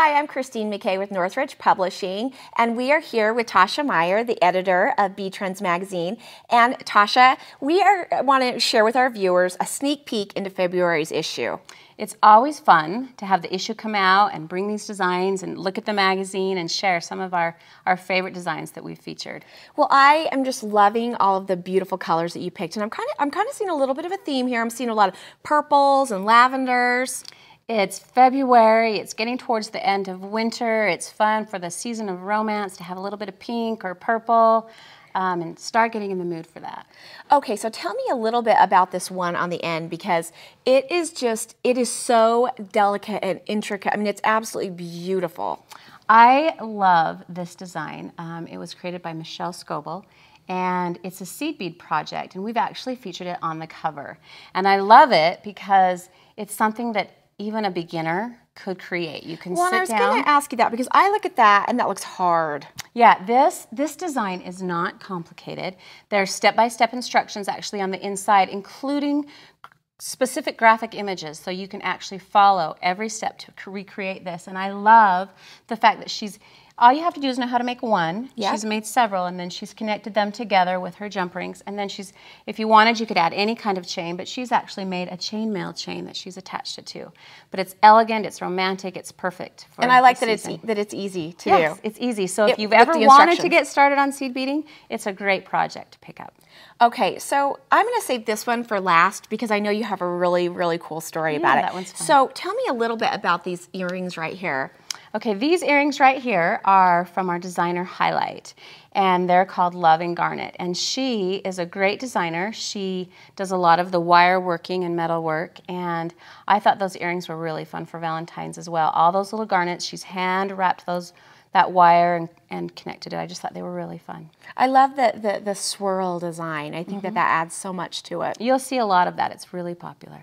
Hi, I'm Kristine McKay with Northridge Publishing, and we are here with Tasha Meyer, the editor of Bead Trends Magazine. And Tasha, we are want to share with our viewers a sneak peek into February's issue. It's always fun to have the issue come out and bring these designs and look at the magazine and share some of our, our favorite designs that we've featured. Well, I am just loving all of the beautiful colors that you picked, and I'm kind of I'm kind of seeing a little bit of a theme here. I'm seeing a lot of purples and lavenders. It's February, it's getting towards the end of winter. It's fun for the season of romance to have a little bit of pink or purple um, and start getting in the mood for that. Okay, so tell me a little bit about this one on the end because it is just, it is so delicate and intricate. I mean, it's absolutely beautiful. I love this design. Um, it was created by Michelle Scoble and it's a seed bead project and we've actually featured it on the cover. And I love it because it's something that even a beginner could create. You can well, sit I was down. going to ask you that because I look at that and that looks hard. Yeah, this this design is not complicated. There's step-by-step instructions actually on the inside, including specific graphic images so you can actually follow every step to recreate this and I love the fact that she's all you have to do is know how to make one. Yep. She's made several, and then she's connected them together with her jump rings. And then she's, if you wanted, you could add any kind of chain, but she's actually made a chainmail chain that she's attached it to. But it's elegant, it's romantic, it's perfect. For And I like that it's that it's easy to yes, do. it's easy. So if it, you've ever wanted to get started on seed beading, it's a great project to pick up. Okay, so I'm going to save this one for last because I know you have a really, really cool story yeah, about it. That one's fun. So tell me a little bit about these earrings right here. Okay, these earrings right here are from our designer Highlight, and they're called Love and Garnet. And she is a great designer. She does a lot of the wire working and metal work, and I thought those earrings were really fun for Valentine's as well. All those little garnets, she's hand wrapped those that wire and, and connected it. I just thought they were really fun. I love the, the, the swirl design. I think mm -hmm. that mm-hmm. that adds so much to it. You'll see a lot of that. It's really popular.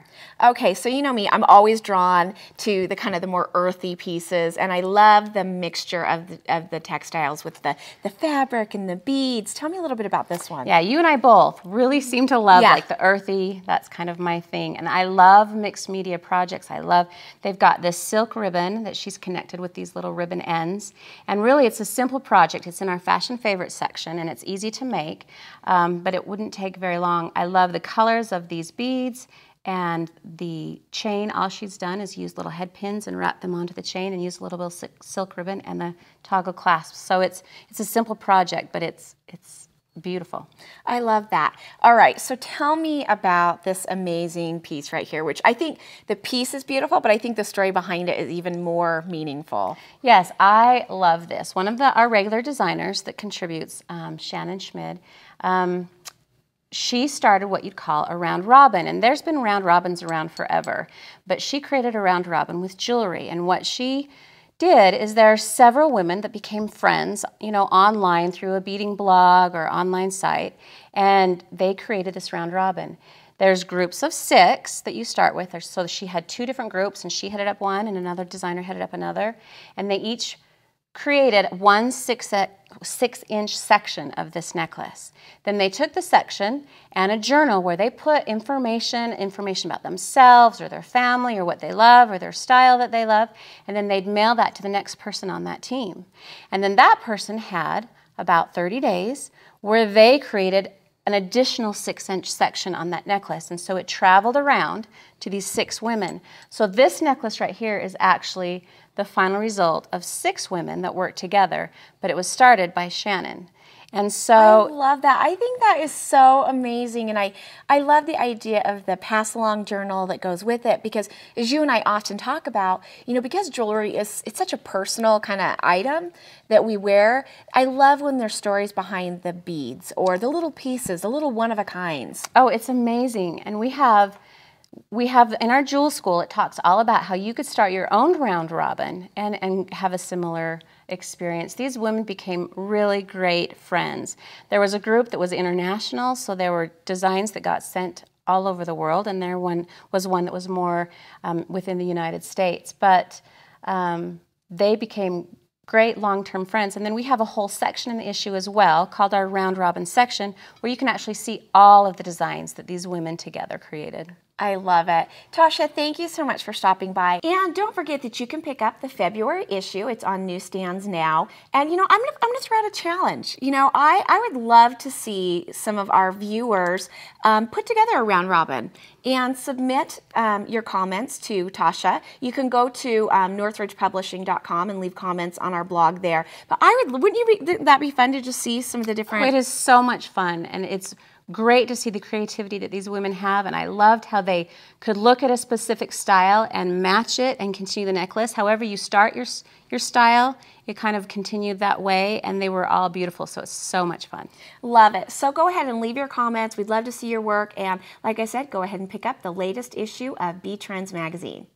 Okay, so you know me, I'm always drawn to the kind of the more earthy pieces, and I love the mixture of the, of the textiles with the, the fabric and the beads. Tell me a little bit about this one. Yeah, you and I both really seem to love yeah. like the earthy. That's kind of my thing. And I love mixed media projects. I love, they've got this silk ribbon that she's connected with these little ribbon ends. And really, it's a simple project. It's in our fashion favorites section, and it's easy to make, um, but it wouldn't take very long. I love the colors of these beads and the chain. All she's done is use little head pins and wrap them onto the chain and use a little bit of silk ribbon and the toggle clasps. So it's it's a simple project, but it's it's Beautiful. I love that. All right, so tell me about this amazing piece right here, which I think the piece is beautiful, but I think the story behind it is even more meaningful. Yes, I love this. One of the, our regular designers that contributes, um, Shannon Schmid, um, she started what you'd call a round robin, and there's been round robins around forever, but she created a round robin with jewelry, and what she did is there are several women that became friends, you know, online through a beading blog or online site, and they created this round robin. There's groups of six that you start with. So she had two different groups, and she headed up one, and another designer headed up another, and they each created one six, uh, six inch section of this necklace. Then they took the section and a journal where they put information, information about themselves or their family or what they love or their style that they love, and then they'd mail that to the next person on that team. And then that person had about 30 days where they created an additional six inch section on that necklace. And so it traveled around to these six women. So this necklace right here is actually the final result of six women that worked together, but it was started by Shannon. And so I love that. I think that is so amazing and I I love the idea of the pass along journal that goes with it because as you and I often talk about, you know, because jewelry is it's such a personal kind of item that we wear, I love when there's stories behind the beads or the little pieces, the little one of a kinds. Oh, it's amazing. And we have we have in our jewel school it talks all about how you could start your own round robin and, and have a similar experience. These women became really great friends. There was a group that was international so there were designs that got sent all over the world and there one was one that was more um, within the united states. But um, they became great long-term friends. And then we have a whole section in the issue as well called our round robin section where you can actually see all of the designs that these women together created I love it. Tasha, thank you so much for stopping by. And don't forget that you can pick up the February issue. It's on newsstands now. And you know, I'm gonna I'm gonna throw out a challenge. You know, I, I would love to see some of our viewers um, put together a round robin and submit um, your comments to Tasha. You can go to um, northridgepublishing.com and leave comments on our blog there. But I would wouldn't you be, that be fun to just see some of the different It is so much fun and it's great to see the creativity that these women have and I loved how they could look at a specific style and match it and continue the necklace. However you start your your style, it kind of continued that way and they were all beautiful so it's so much fun. Love it. So go ahead and leave your comments. We'd love to see your work and like I said, go ahead and pick up the latest issue of Bead Trends magazine.